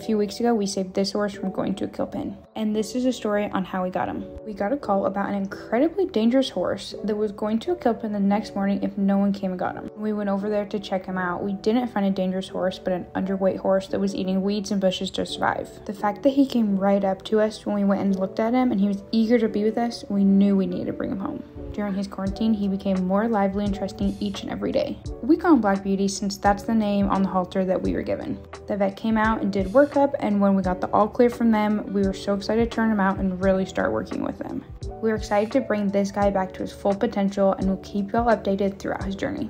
A few weeks ago, we saved this horse from going to a kill pen. And this is a story on how we got him. We got a call about an incredibly dangerous horse that was going to a kill pen the next morning if no one came and got him. We went over there to check him out. We didn't find a dangerous horse, but an underweight horse that was eating weeds and bushes to survive. The fact that he came right up to us when we went and looked at him and he was eager to be with us, we knew we needed to bring him home. During his quarantine, he became more lively and trusting each and every day. We call him Black Beauty since that's the name on the halter that we were given. The vet came out and did workup, and when we got the all clear from them, we were so excited to turn him out and really start working with him. We are excited to bring this guy back to his full potential and we'll keep y'all updated throughout his journey.